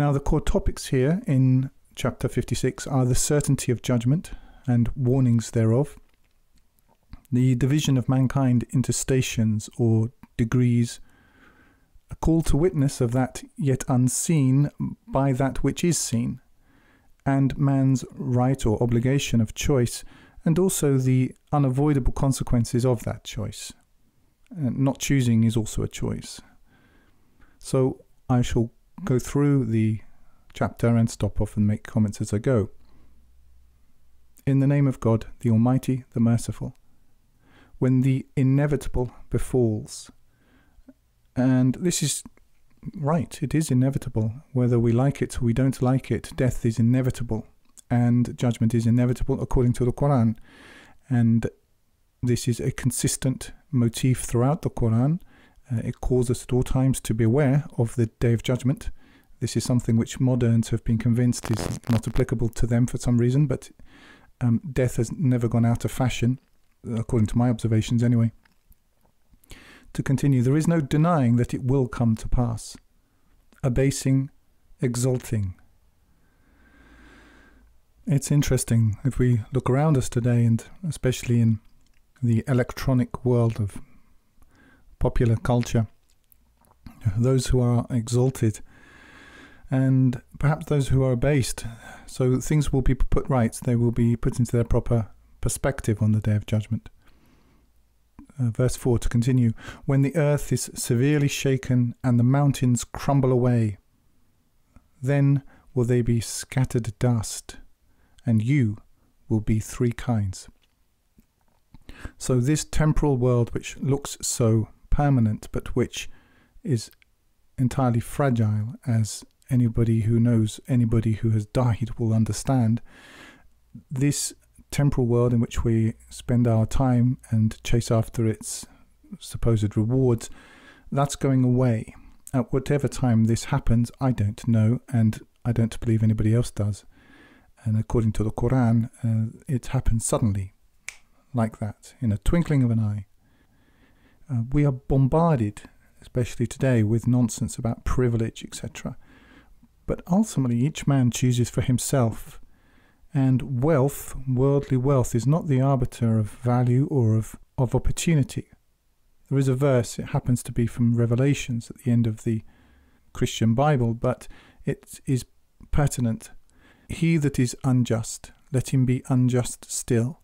Now, the core topics here in chapter 56 are the certainty of judgment and warnings thereof, the division of mankind into stations or degrees, a call to witness of that yet unseen by that which is seen, and man's right or obligation of choice, and also the unavoidable consequences of that choice. And not choosing is also a choice. So I shall go through the chapter and stop off and make comments as I go. In the name of God, the Almighty, the Merciful, when the inevitable befalls, and this is right, it is inevitable. Whether we like it or we don't like it, death is inevitable and judgment is inevitable according to the Quran. And this is a consistent motif throughout the Quran. Uh, it calls us at all times to beware of the day of judgment. This is something which moderns have been convinced is not applicable to them for some reason, but um, death has never gone out of fashion, according to my observations anyway to continue. There is no denying that it will come to pass. Abasing, exalting. It's interesting if we look around us today, and especially in the electronic world of popular culture, those who are exalted and perhaps those who are abased. So things will be put right, they will be put into their proper perspective on the day of judgment. Uh, verse 4 to continue. When the earth is severely shaken and the mountains crumble away then will they be scattered dust and you will be three kinds. So this temporal world which looks so permanent but which is entirely fragile as anybody who knows anybody who has died will understand this temporal world in which we spend our time and chase after its supposed rewards, that's going away. At whatever time this happens, I don't know, and I don't believe anybody else does. And according to the Quran, uh, it happens suddenly, like that, in a twinkling of an eye. Uh, we are bombarded, especially today, with nonsense about privilege, etc. But ultimately, each man chooses for himself and wealth, worldly wealth, is not the arbiter of value or of, of opportunity. There is a verse, it happens to be from Revelations at the end of the Christian Bible, but it is pertinent. He that is unjust, let him be unjust still.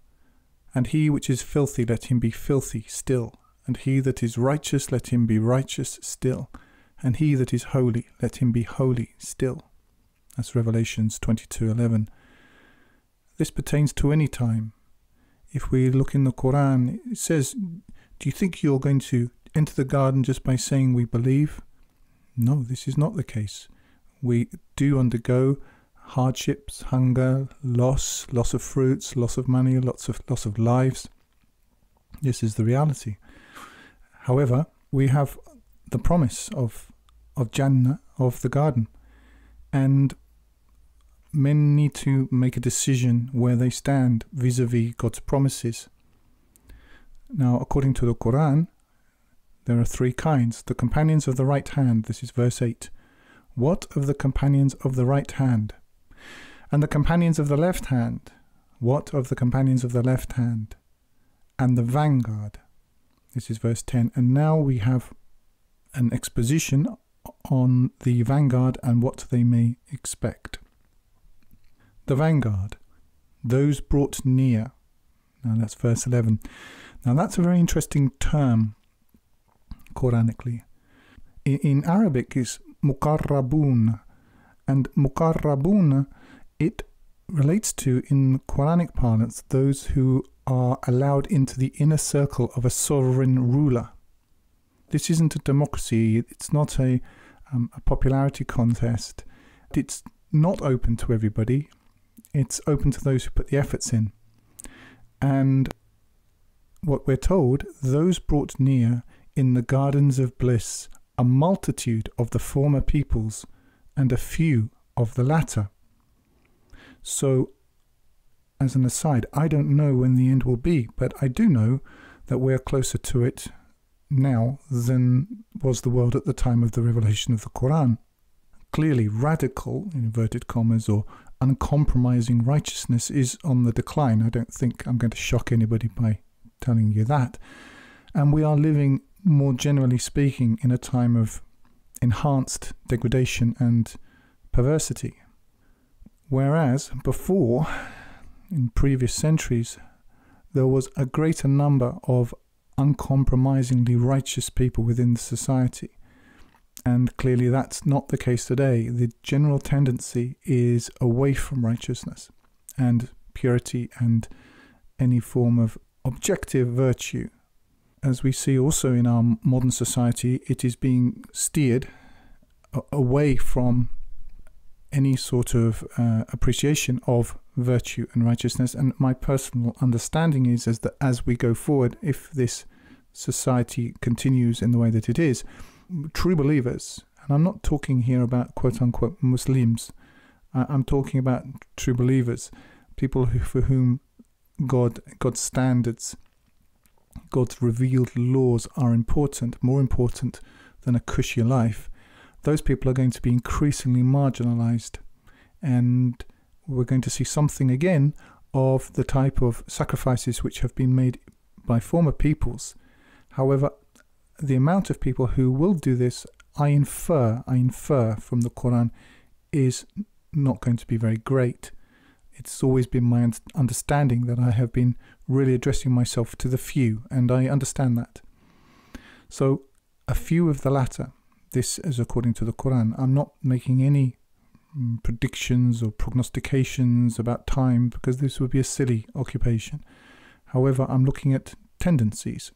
And he which is filthy, let him be filthy still. And he that is righteous, let him be righteous still. And he that is holy, let him be holy still. That's Revelations 22:11. This pertains to any time. If we look in the Quran, it says, Do you think you're going to enter the garden just by saying we believe? No, this is not the case. We do undergo hardships, hunger, loss, loss of fruits, loss of money, lots of loss of lives. This is the reality. However, we have the promise of of Jannah, of the garden. And men need to make a decision where they stand vis a vis God's promises. Now, according to the Quran, there are three kinds. The companions of the right hand, this is verse 8. What of the companions of the right hand? And the companions of the left hand? What of the companions of the left hand? And the vanguard? This is verse 10. And now we have an exposition on the vanguard and what they may expect. The vanguard, those brought near. Now that's verse 11. Now that's a very interesting term, Quranically. In, in Arabic, it's mukarrabun, and mukarrabun, it relates to, in Quranic parlance, those who are allowed into the inner circle of a sovereign ruler. This isn't a democracy, it's not a, um, a popularity contest, it's not open to everybody it's open to those who put the efforts in. And what we're told, those brought near in the gardens of bliss, a multitude of the former peoples and a few of the latter. So, as an aside, I don't know when the end will be, but I do know that we're closer to it now than was the world at the time of the revelation of the Quran. clearly radical, in inverted commas, or uncompromising righteousness is on the decline. I don't think I'm going to shock anybody by telling you that. And we are living, more generally speaking, in a time of enhanced degradation and perversity. Whereas before, in previous centuries, there was a greater number of uncompromisingly righteous people within the society. And clearly, that's not the case today. The general tendency is away from righteousness and purity and any form of objective virtue. As we see also in our modern society, it is being steered away from any sort of uh, appreciation of virtue and righteousness. And my personal understanding is, is that as we go forward, if this society continues in the way that it is, true believers, and I'm not talking here about quote unquote Muslims, I'm talking about true believers, people who, for whom God, God's standards, God's revealed laws are important, more important than a cushy life. Those people are going to be increasingly marginalized, and we're going to see something again of the type of sacrifices which have been made by former peoples. However, the amount of people who will do this, I infer, I infer from the Quran, is not going to be very great. It's always been my understanding that I have been really addressing myself to the few, and I understand that. So, a few of the latter, this is according to the Quran. I'm not making any mm, predictions or prognostications about time because this would be a silly occupation. However, I'm looking at tendencies.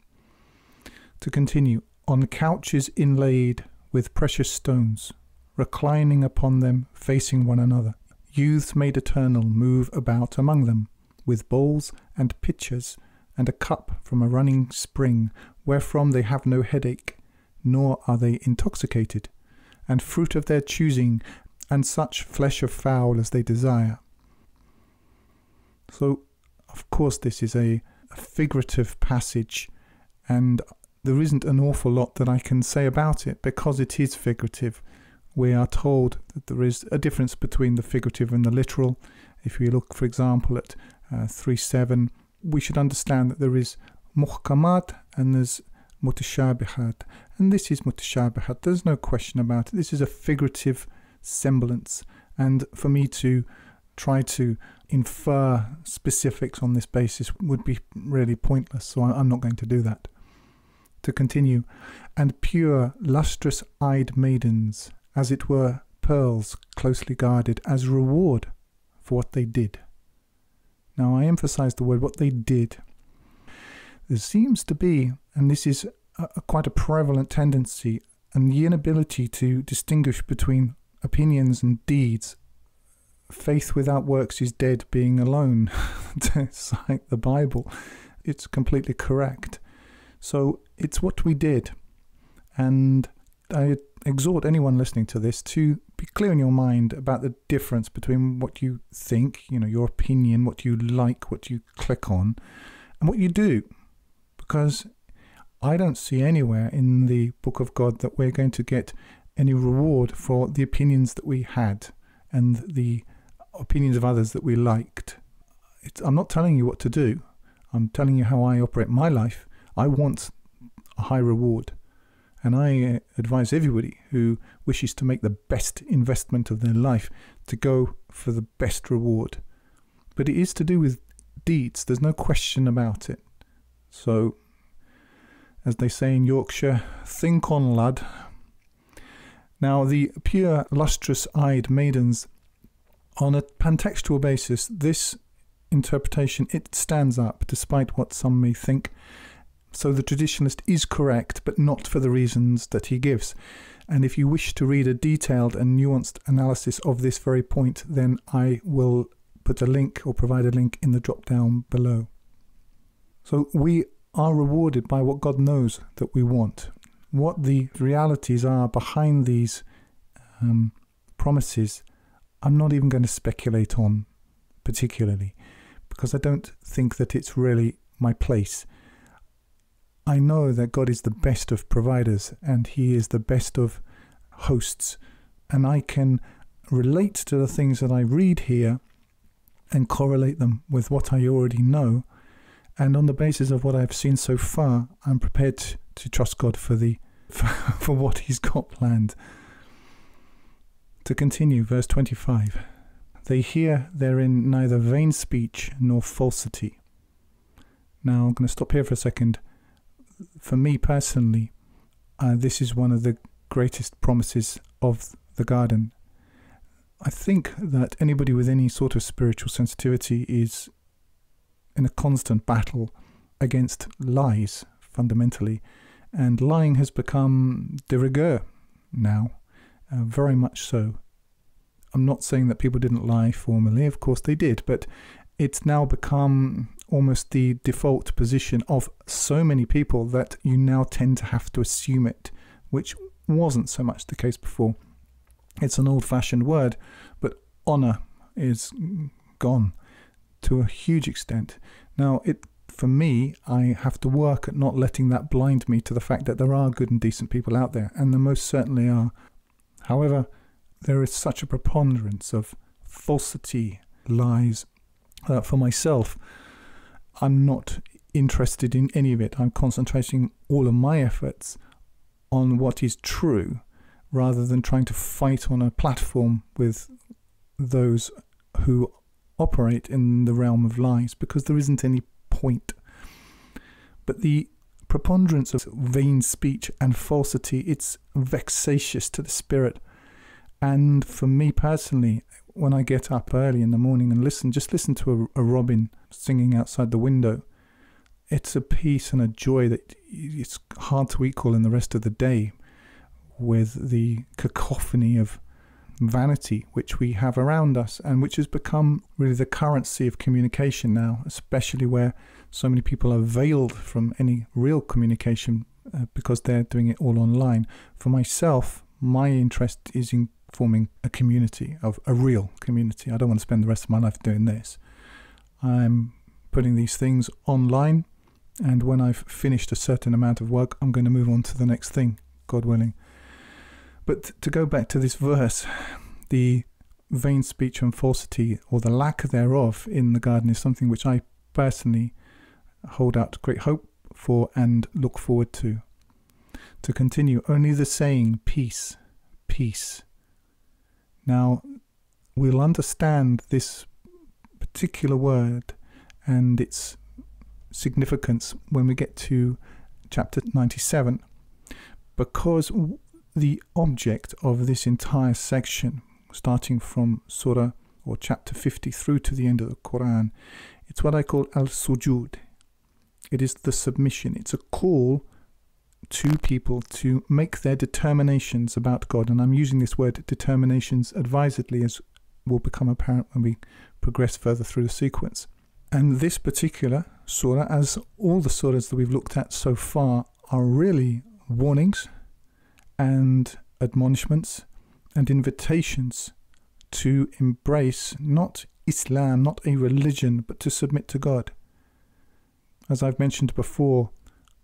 To continue, on couches inlaid with precious stones, reclining upon them, facing one another, youths made eternal move about among them, with bowls and pitchers, and a cup from a running spring, wherefrom they have no headache, nor are they intoxicated, and fruit of their choosing, and such flesh of fowl as they desire. So, of course, this is a, a figurative passage, and there isn't an awful lot that I can say about it because it is figurative. We are told that there is a difference between the figurative and the literal. If we look, for example, at uh, 3 7, we should understand that there is muhkamat and there's mutashabihat. And this is mutashabihat. There's no question about it. This is a figurative semblance. And for me to try to infer specifics on this basis would be really pointless. So I'm not going to do that to continue, and pure, lustrous eyed maidens, as it were pearls closely guarded, as reward for what they did. Now, I emphasize the word what they did. There seems to be, and this is a, a, quite a prevalent tendency, and the inability to distinguish between opinions and deeds. Faith without works is dead being alone, to cite the Bible. It's completely correct. So it's what we did. And I exhort anyone listening to this to be clear in your mind about the difference between what you think, you know, your opinion, what you like, what you click on, and what you do. Because I don't see anywhere in the book of God that we're going to get any reward for the opinions that we had and the opinions of others that we liked. It's, I'm not telling you what to do. I'm telling you how I operate my life I want a high reward. And I uh, advise everybody who wishes to make the best investment of their life to go for the best reward. But it is to do with deeds, there's no question about it. So, as they say in Yorkshire, think on, lad. Now, the pure, lustrous eyed maidens, on a pantextual basis, this interpretation it stands up despite what some may think so the traditionalist is correct, but not for the reasons that he gives. And if you wish to read a detailed and nuanced analysis of this very point, then I will put a link or provide a link in the drop down below. So we are rewarded by what God knows that we want. What the realities are behind these um, promises, I'm not even going to speculate on particularly because I don't think that it's really my place. I know that God is the best of providers and He is the best of hosts and I can relate to the things that I read here and correlate them with what I already know. And on the basis of what I've seen so far, I'm prepared to trust God for the for, for what He's got planned. To continue, verse 25. They hear therein neither vain speech nor falsity. Now, I'm going to stop here for a second. For me personally, uh, this is one of the greatest promises of the garden. I think that anybody with any sort of spiritual sensitivity is in a constant battle against lies, fundamentally. And lying has become de rigueur now, uh, very much so. I'm not saying that people didn't lie formerly, of course they did, but it's now become almost the default position of so many people that you now tend to have to assume it, which wasn't so much the case before. It's an old fashioned word, but honor is gone to a huge extent. Now, it for me, I have to work at not letting that blind me to the fact that there are good and decent people out there, and there most certainly are. However, there is such a preponderance of falsity, lies. Uh, for myself, I'm not interested in any of it. I'm concentrating all of my efforts on what is true rather than trying to fight on a platform with those who operate in the realm of lies because there isn't any point. But the preponderance of vain speech and falsity, it's vexatious to the spirit. And for me personally, when I get up early in the morning and listen, just listen to a, a robin singing outside the window, it's a peace and a joy that it's hard to equal in the rest of the day with the cacophony of vanity which we have around us and which has become really the currency of communication now, especially where so many people are veiled from any real communication uh, because they're doing it all online. For myself, my interest is in forming a community of a real community. I don't want to spend the rest of my life doing this. I'm putting these things online, and when I've finished a certain amount of work, I'm going to move on to the next thing, God willing. But to go back to this verse, the vain speech and falsity, or the lack thereof in the garden, is something which I personally hold out great hope for and look forward to. To continue, only the saying, peace, peace. Now, we'll understand this particular word and its significance when we get to chapter 97 because the object of this entire section, starting from Surah or chapter 50 through to the end of the Quran, it's what I call al sujud. It is the submission. It's a call to people to make their determinations about God. And I'm using this word determinations advisedly, as will become apparent when we progress further through the sequence. And this particular surah, as all the surahs that we've looked at so far, are really warnings and admonishments and invitations to embrace not Islam, not a religion, but to submit to God. As I've mentioned before,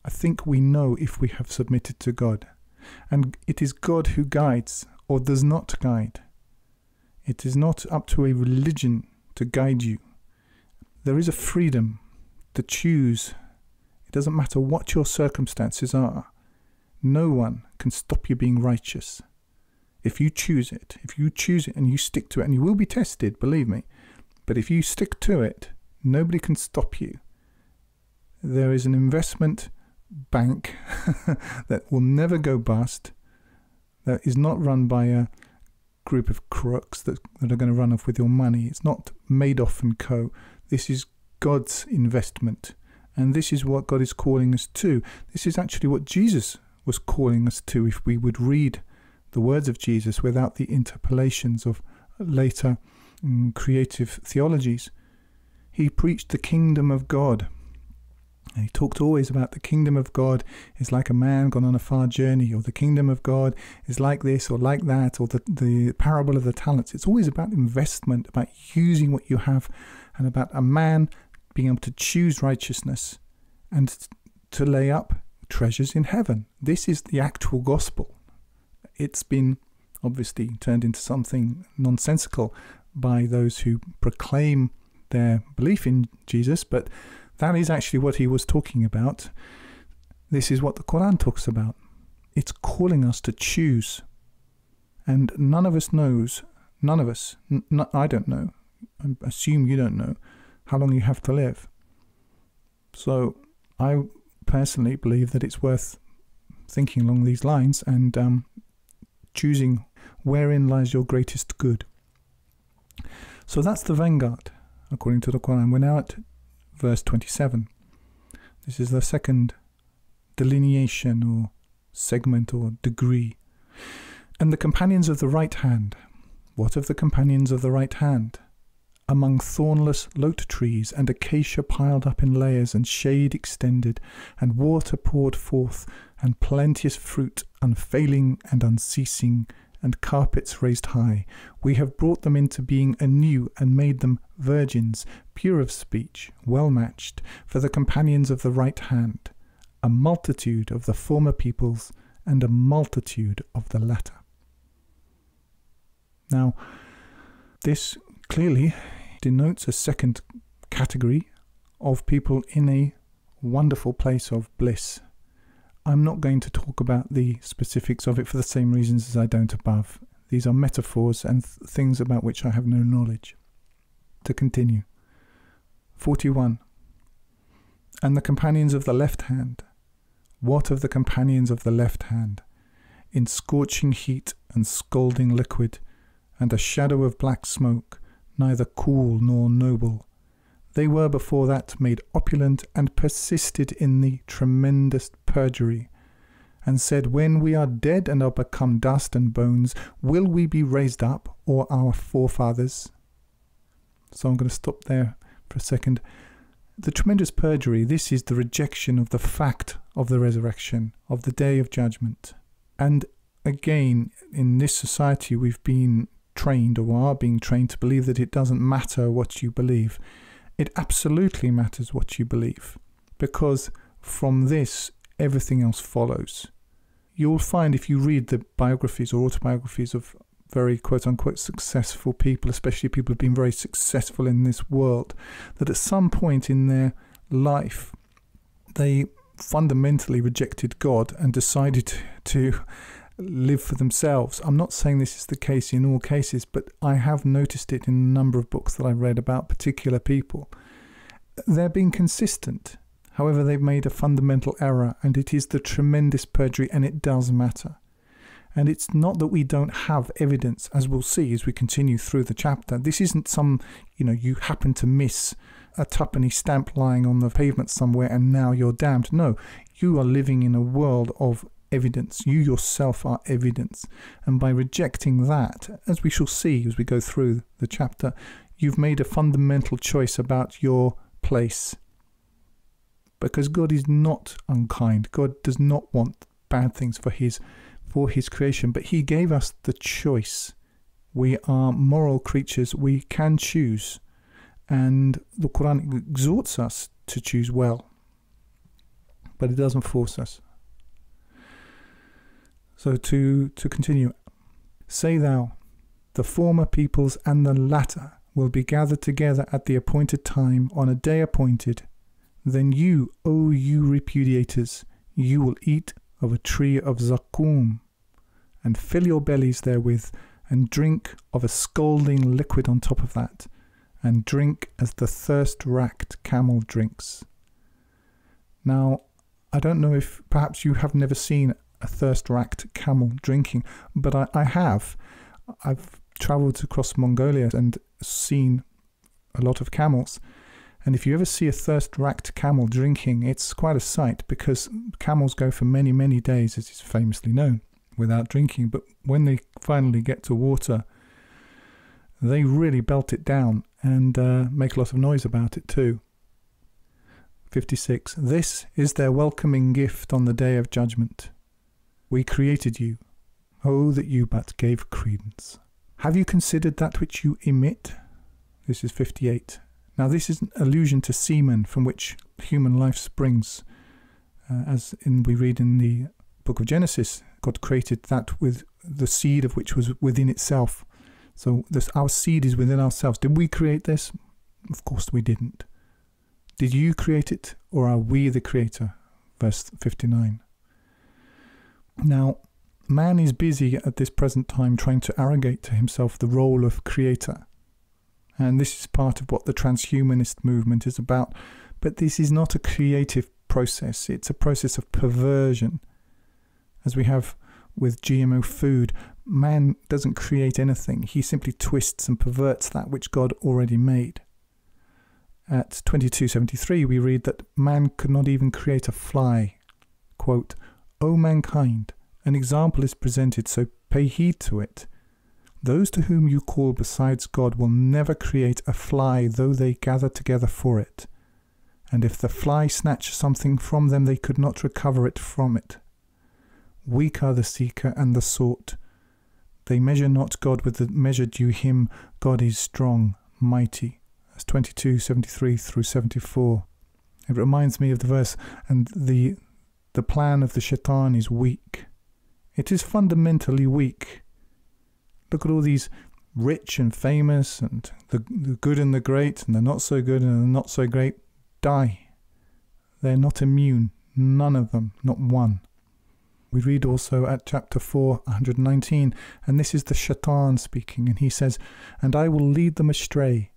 I think we know if we have submitted to God. And it is God who guides or does not guide. It is not up to a religion to guide you. There is a freedom to choose. It doesn't matter what your circumstances are. No one can stop you being righteous. If you choose it, if you choose it and you stick to it, and you will be tested, believe me, but if you stick to it, nobody can stop you. There is an investment bank that will never go bust, that is not run by a group of crooks that, that are going to run off with your money. It's not Madoff and Co. This is God's investment. And this is what God is calling us to. This is actually what Jesus was calling us to if we would read the words of Jesus without the interpolations of later um, creative theologies. He preached the kingdom of God. He talked always about the kingdom of God is like a man gone on a far journey, or the kingdom of God is like this or like that, or the, the parable of the talents. It's always about investment, about using what you have, and about a man being able to choose righteousness and to lay up treasures in heaven. This is the actual gospel. It's been obviously turned into something nonsensical by those who proclaim their belief in Jesus, but that is actually what he was talking about. This is what the Quran talks about. It's calling us to choose. And none of us knows, none of us, I don't know, I assume you don't know, how long you have to live. So I personally believe that it's worth thinking along these lines and um, choosing wherein lies your greatest good. So that's the vanguard, according to the Quran. We're now at verse 27. This is the second delineation or segment or degree. And the companions of the right hand. What of the companions of the right hand? Among thornless lote trees and acacia piled up in layers and shade extended, and water poured forth, and plenteous fruit unfailing and unceasing, and carpets raised high. We have brought them into being anew and made them virgins, pure of speech, well matched, for the companions of the right hand, a multitude of the former peoples and a multitude of the latter. Now, this clearly denotes a second category of people in a wonderful place of bliss I'm not going to talk about the specifics of it for the same reasons as I don't above. These are metaphors and th- things about which I have no knowledge. To continue. 41. And the companions of the left hand. What of the companions of the left hand? In scorching heat and scalding liquid, and a shadow of black smoke, neither cool nor noble, they were before that made opulent and persisted in the tremendous perjury, and said, When we are dead and are become dust and bones, will we be raised up, or our forefathers? So I'm going to stop there for a second. The tremendous perjury, this is the rejection of the fact of the resurrection, of the day of judgment. And again, in this society, we've been trained or are being trained to believe that it doesn't matter what you believe it absolutely matters what you believe because from this, everything else follows. You'll find if you read the biographies or autobiographies of very quote unquote successful people, especially people who've been very successful in this world, that at some point in their life, they fundamentally rejected God and decided to live for themselves. I'm not saying this is the case in all cases, but I have noticed it in a number of books that I've read about particular people. They're being consistent. However, they've made a fundamental error, and it is the tremendous perjury, and it does matter. And it's not that we don't have evidence, as we'll see as we continue through the chapter. This isn't some, you know, you happen to miss a tuppenny stamp lying on the pavement somewhere and now you're damned. No, you are living in a world of evidence. You yourself are evidence. And by rejecting that, as we shall see as we go through the chapter, you've made a fundamental choice about your place. Because God is not unkind. God does not want bad things for his for his creation, but he gave us the choice. We are moral creatures. We can choose. And the Quran exhorts us to choose well. But it doesn't force us. So to, to continue, say thou, the former peoples and the latter will be gathered together at the appointed time on a day appointed. Then you, O you repudiators, you will eat of a tree of zaqqum, and fill your bellies therewith, and drink of a scalding liquid on top of that, and drink as the thirst racked camel drinks. Now, I don't know if perhaps you have never seen a thirst racked camel drinking, but I, I have. I've traveled across Mongolia and seen a lot of camels. And if you ever see a thirst racked camel drinking, it's quite a sight because camels go for many, many days, as is famously known, without drinking. But when they finally get to water, they really belt it down and uh, make a lot of noise about it too. 56. This is their welcoming gift on the day of judgment. We created you. Oh, that you but gave credence. Have you considered that which you emit? This is 58. Now, this is an allusion to semen from which human life springs. Uh, as in we read in the book of Genesis, God created that with the seed of which was within itself. So this, our seed is within ourselves. Did we create this? Of course we didn't. Did you create it, or are we the creator? Verse 59. Now, man is busy at this present time trying to arrogate to himself the role of creator. And this is part of what the transhumanist movement is about. But this is not a creative process, it's a process of perversion. As we have with GMO food, man doesn't create anything, he simply twists and perverts that which God already made. At 2273, we read that man could not even create a fly. Quote, O mankind, an example is presented, so pay heed to it. Those to whom you call besides God will never create a fly, though they gather together for it. And if the fly snatch something from them, they could not recover it from it. Weak are the seeker and the sought. They measure not God with the measure due him. God is strong, mighty. That's 22, 73 through 74. It reminds me of the verse, and the the plan of the shaitan is weak. It is fundamentally weak. Look at all these rich and famous, and the, the good and the great, and the not so good and the not so great die. They're not immune, none of them, not one. We read also at chapter 4, 119, and this is the shaitan speaking, and he says, And I will lead them astray,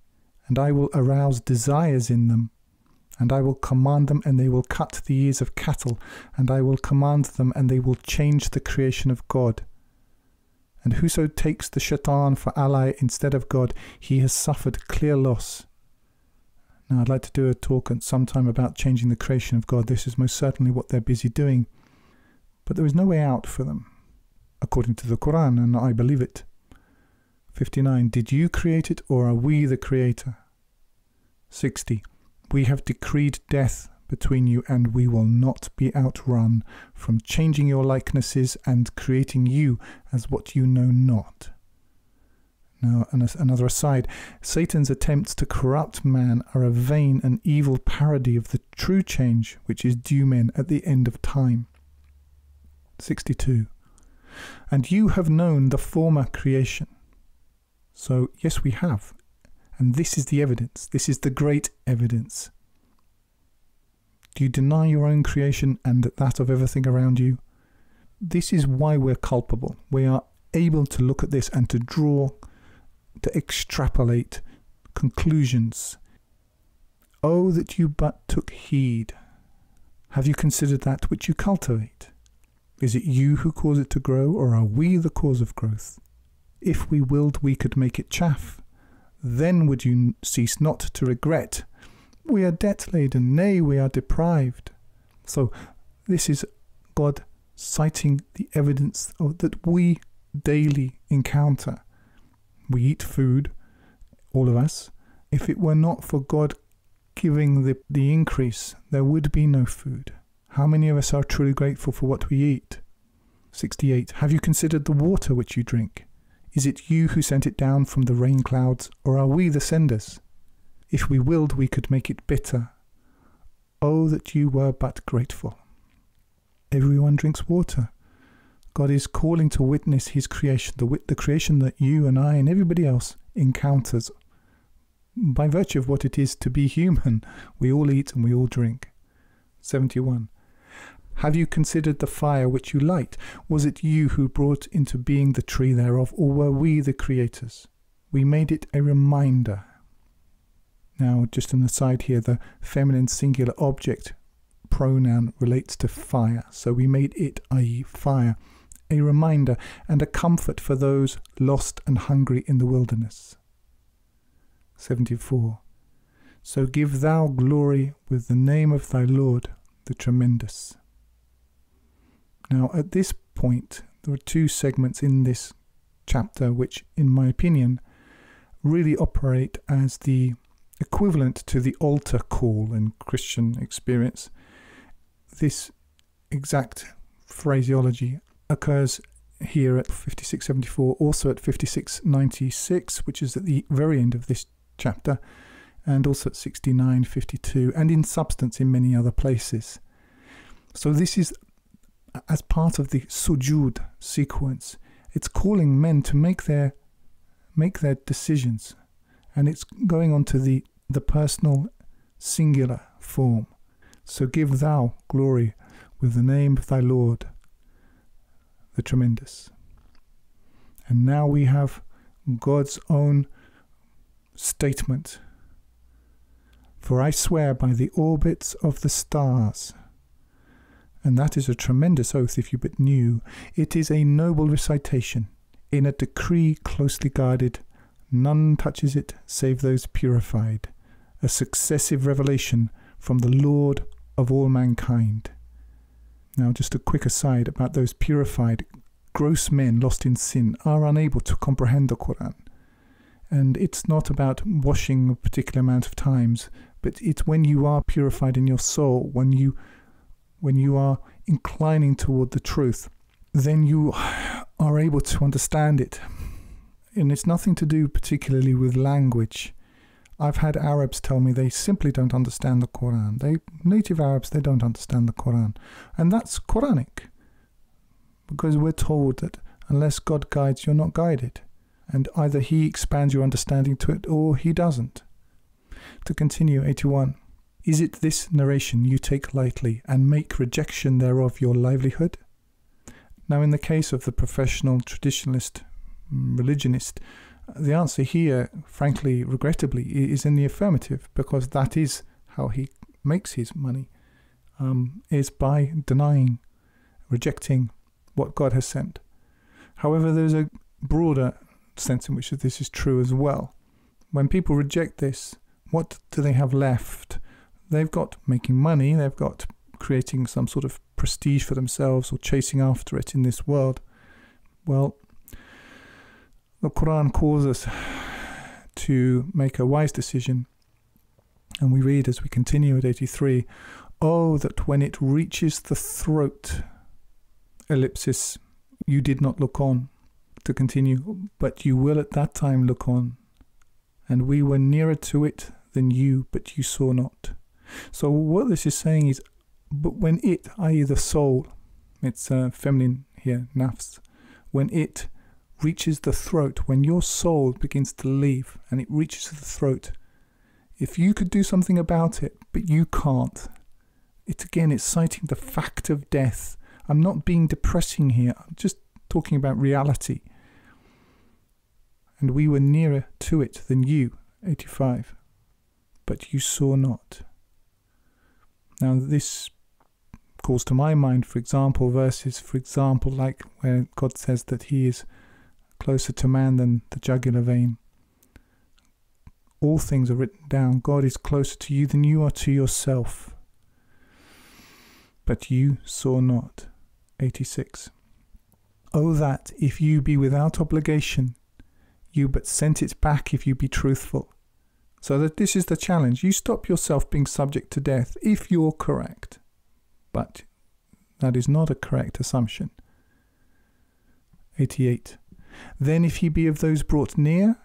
and I will arouse desires in them, and I will command them, and they will cut the ears of cattle, and I will command them, and they will change the creation of God. And whoso takes the shaitan for ally instead of God, he has suffered clear loss. Now, I'd like to do a talk at some time about changing the creation of God. This is most certainly what they're busy doing. But there is no way out for them, according to the Quran, and I believe it. 59. Did you create it, or are we the creator? 60. We have decreed death between you, and we will not be outrun from changing your likenesses and creating you as what you know not. Now, another aside Satan's attempts to corrupt man are a vain and evil parody of the true change which is due men at the end of time. 62. And you have known the former creation. So, yes, we have. And this is the evidence. This is the great evidence. Do you deny your own creation and that of everything around you? This is why we're culpable. We are able to look at this and to draw, to extrapolate conclusions. Oh, that you but took heed. Have you considered that which you cultivate? Is it you who cause it to grow, or are we the cause of growth? If we willed, we could make it chaff then would you cease not to regret. We are debt laden, nay, we are deprived. So, this is God citing the evidence that we daily encounter. We eat food, all of us. If it were not for God giving the, the increase, there would be no food. How many of us are truly grateful for what we eat? 68. Have you considered the water which you drink? Is it you who sent it down from the rain clouds, or are we the senders? If we willed, we could make it bitter. Oh, that you were but grateful. Everyone drinks water. God is calling to witness His creation, the, the creation that you and I and everybody else encounters. By virtue of what it is to be human, we all eat and we all drink. 71. Have you considered the fire which you light? Was it you who brought into being the tree thereof, or were we the creators? We made it a reminder. Now, just an aside here, the feminine singular object pronoun relates to fire, so we made it, i.e., fire, a reminder and a comfort for those lost and hungry in the wilderness. 74. So give thou glory with the name of thy Lord, the tremendous. Now, at this point, there are two segments in this chapter which, in my opinion, really operate as the equivalent to the altar call in Christian experience. This exact phraseology occurs here at 5674, also at 5696, which is at the very end of this chapter, and also at 6952, and in substance in many other places. So, this is as part of the sujud sequence. It's calling men to make their make their decisions, and it's going on to the the personal singular form. So give thou glory with the name of thy Lord, the tremendous. And now we have God's own statement. For I swear by the orbits of the stars, and that is a tremendous oath if you but knew. It is a noble recitation, in a decree closely guarded. None touches it save those purified. A successive revelation from the Lord of all mankind. Now, just a quick aside about those purified, gross men lost in sin are unable to comprehend the Quran. And it's not about washing a particular amount of times, but it's when you are purified in your soul, when you when you are inclining toward the truth, then you are able to understand it. And it's nothing to do particularly with language. I've had Arabs tell me they simply don't understand the Quran. They native Arabs they don't understand the Quran. And that's Quranic. Because we're told that unless God guides, you're not guided. And either he expands your understanding to it or he doesn't. To continue, 81. Is it this narration you take lightly and make rejection thereof your livelihood? Now, in the case of the professional traditionalist mm, religionist, the answer here, frankly, regrettably, is in the affirmative because that is how he makes his money, um, is by denying, rejecting what God has sent. However, there's a broader sense in which this is true as well. When people reject this, what do they have left? They've got making money, they've got creating some sort of prestige for themselves or chasing after it in this world. Well, the Quran calls us to make a wise decision. And we read as we continue at 83 Oh, that when it reaches the throat, ellipsis, you did not look on. To continue, but you will at that time look on. And we were nearer to it than you, but you saw not. So, what this is saying is, but when it, i.e., the soul, it's uh, feminine here, nafs, when it reaches the throat, when your soul begins to leave and it reaches the throat, if you could do something about it, but you can't, it again, it's citing the fact of death. I'm not being depressing here, I'm just talking about reality. And we were nearer to it than you, 85, but you saw not. Now, this calls to my mind, for example, verses, for example, like where God says that He is closer to man than the jugular vein. All things are written down. God is closer to you than you are to yourself. But you saw not. 86. Oh, that if you be without obligation, you but sent it back if you be truthful. So that this is the challenge. You stop yourself being subject to death if you're correct. But that is not a correct assumption. 88. Then, if he be of those brought near,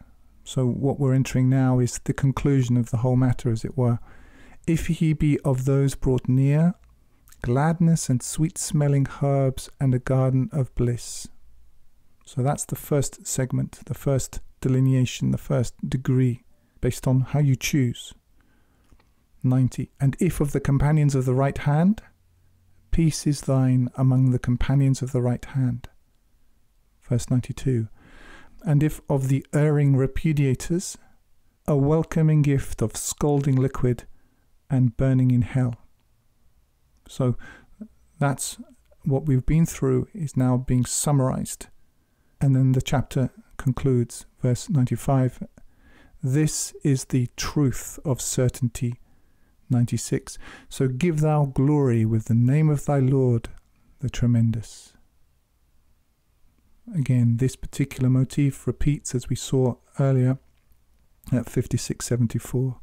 so what we're entering now is the conclusion of the whole matter, as it were. If he be of those brought near, gladness and sweet smelling herbs and a garden of bliss. So that's the first segment, the first delineation, the first degree, based on how you choose. 90. And if of the companions of the right hand, peace is thine among the companions of the right hand verse 92. And if of the erring repudiators, a welcoming gift of scalding liquid and burning in hell. So that's what we've been through is now being summarized. And then the chapter concludes, verse 95 This is the truth of certainty. 96 So give thou glory with the name of thy Lord, the tremendous. Again, this particular motif repeats as we saw earlier at 5674.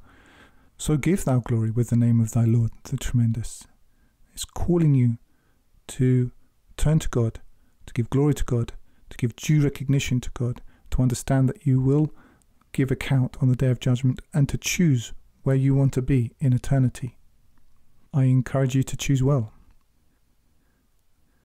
So give thou glory with the name of thy Lord, the tremendous. It's calling you to turn to God, to give glory to God, to give due recognition to God, to understand that you will give account on the day of judgment, and to choose where you want to be in eternity. I encourage you to choose well.